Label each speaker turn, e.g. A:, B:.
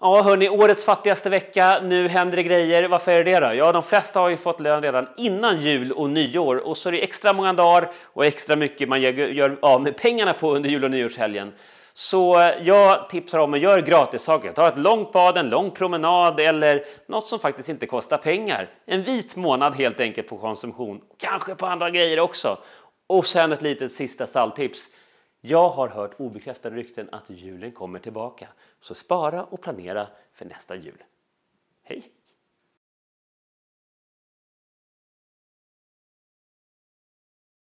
A: Ja, hörni, årets fattigaste vecka. Nu händer det grejer. Varför är det det då? Ja, de flesta har ju fått lön redan innan jul och nyår och så är det extra många dagar och extra mycket man gör av med pengarna på under jul och nyårshelgen. Så eh, jag tipsar om att göra gratissaker. Ta ett långt bad, en lång promenad eller något som faktiskt inte kostar pengar. En vit månad helt enkelt på konsumtion. Kanske på andra grejer också. Och sen ett litet sista stalltips. Jag har hört obekräftade rykten att julen kommer tillbaka. Så spara och planera för nästa jul. Hej!